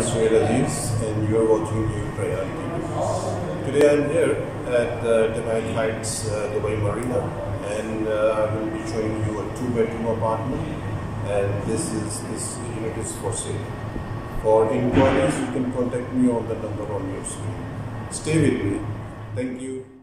is Suhail Aziz and you are watching New Priority. Today I am here at uh, Damac Heights uh, Dubai Marina and uh, I will be showing you a two bedroom apartment and this is this unit is for sale. For inquiries you can contact me on the number on your screen. Stay with me. Thank you.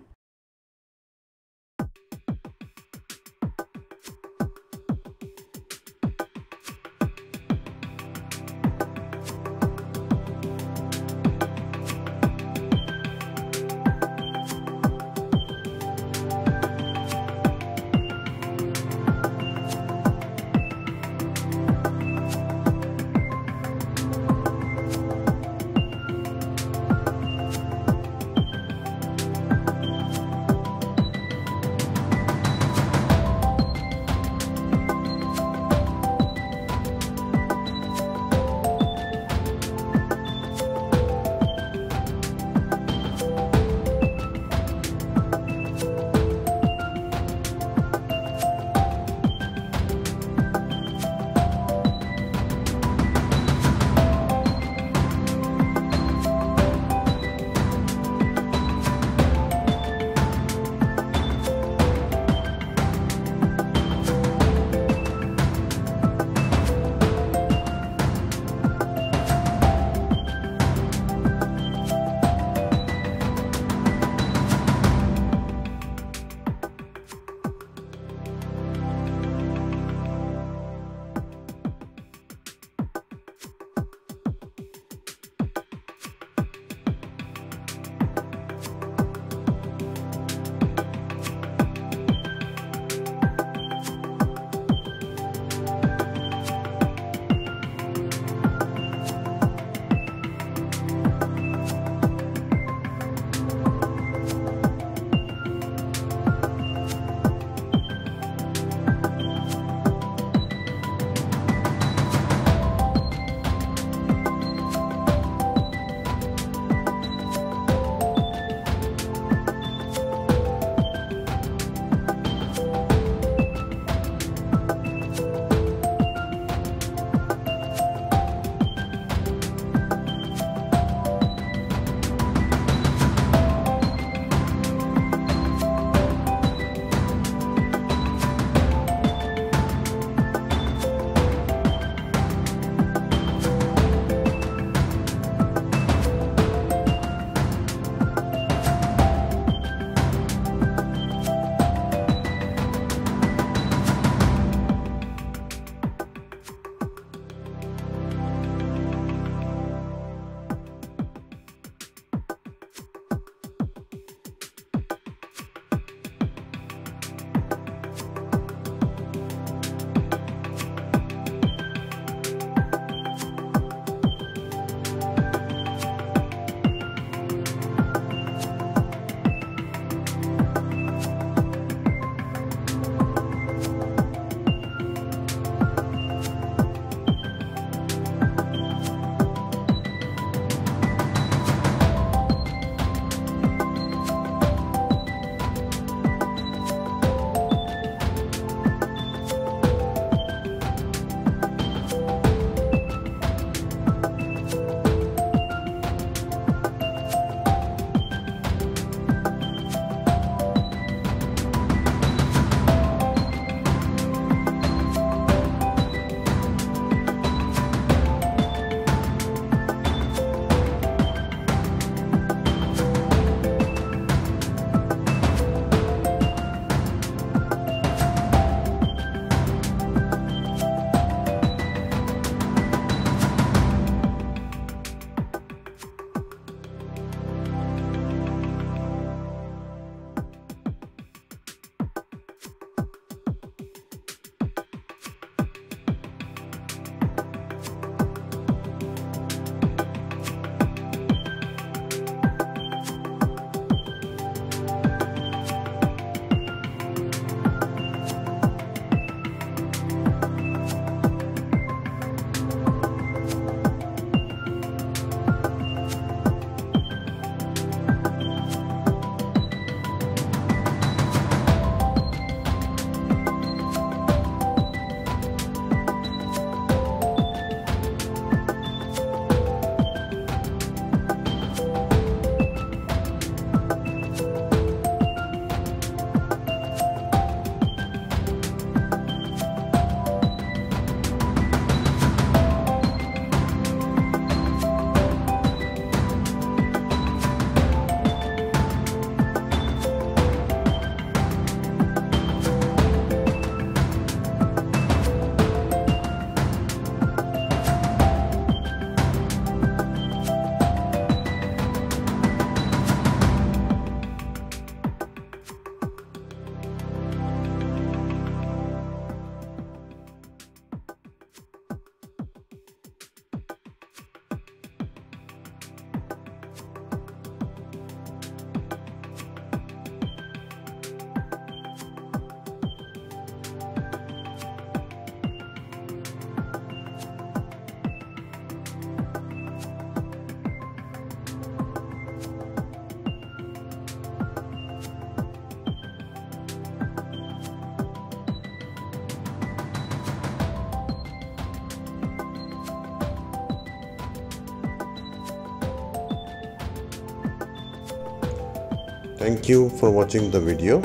Thank you for watching the video.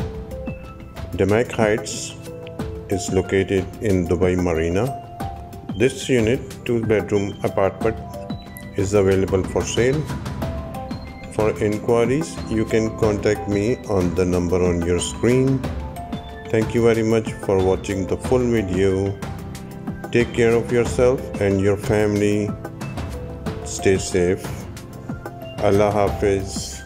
Damac Heights is located in Dubai Marina. This unit, two bedroom apartment, is available for sale. For inquiries, you can contact me on the number on your screen. Thank you very much for watching the full video. Take care of yourself and your family. Stay safe. Allah Hafiz.